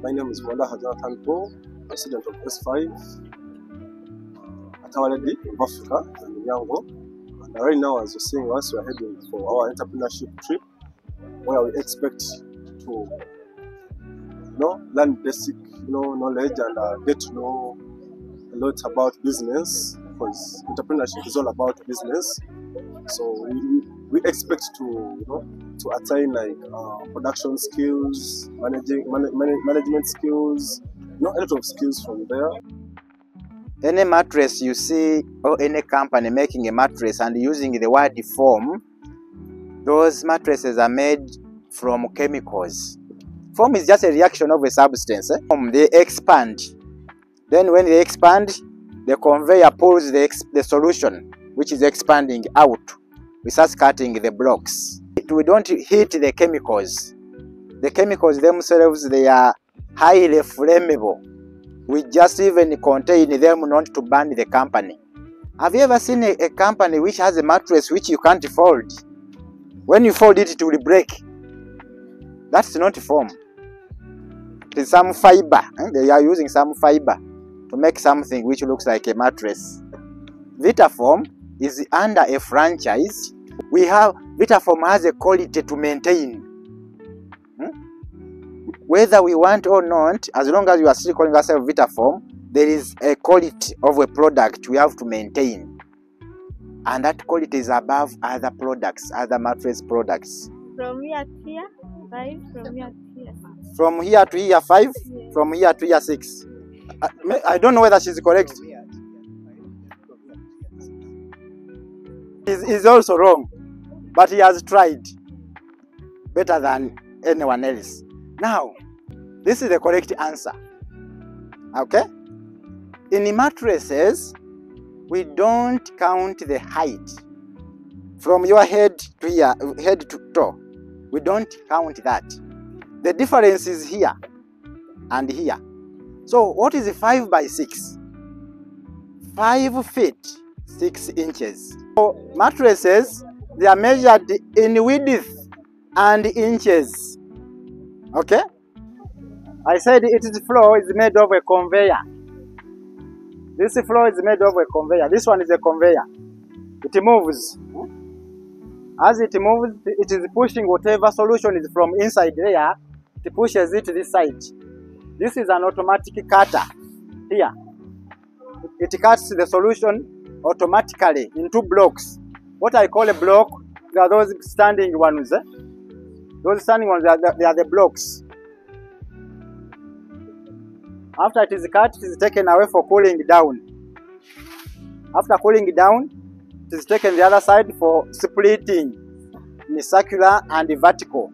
My name is Wanda Jonathan President of S5, at Our Lady of Africa Namilyango. And right now, as you're seeing us, we're heading for our entrepreneurship trip where we expect to you know, learn basic you know, knowledge and uh, get to know a lot about business because entrepreneurship is all about business. So we, we expect to you know to attain like uh, production skills, managing man, man, management skills, you know a lot of skills from there. Any mattress you see or any company making a mattress and using the word foam, those mattresses are made from chemicals. Foam is just a reaction of a substance. Eh? They expand. Then when they expand, the conveyor pulls the, the solution, which is expanding out. We start cutting the blocks. We don't heat the chemicals. The chemicals themselves, they are highly flammable. We just even contain them not to burn the company. Have you ever seen a, a company which has a mattress which you can't fold? When you fold it, it will break. That's not foam. It is some fiber. Eh? They are using some fiber to make something which looks like a mattress. Vitafoam is under a franchise. We have Vitafoam has a quality to maintain. Hmm? Whether we want or not, as long as you are still calling yourself Vitafoam, there is a quality of a product we have to maintain. And that quality is above other products, other mattress products. From here to here, five, from here to here. From here to here, five, Yeah. from here to here, six. I, I don't know whether she's correct. He's, he's also wrong, but he has tried better than anyone else. Now, this is the correct answer. Okay? In mattresses, we don't count the height from your head to here, head to toe. We don't count that. The difference is here and here. So what is 5 by 6? 5 feet 6 inches. So mattresses, they are measured in width and inches. Okay? I said its floor is made of a conveyor. This floor is made of a conveyor. This one is a conveyor. It moves. As it moves, it is pushing whatever solution is from inside there, it pushes it this side. This is an automatic cutter here. It cuts the solution automatically into blocks. What I call a block, they are those standing ones. Eh? Those standing ones, they are the, they are the blocks. After it is cut, it is taken away for cooling down. After cooling down, it is taken the other side for splitting in circular and vertical.